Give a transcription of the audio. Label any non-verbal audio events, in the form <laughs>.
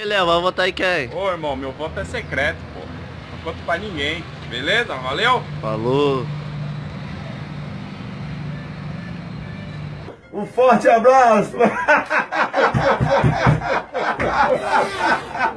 E Léo, vai votar em quem? Ô irmão, meu voto é secreto, pô. Não conto pra ninguém. Beleza? Valeu? Falou. Um forte abraço! <laughs>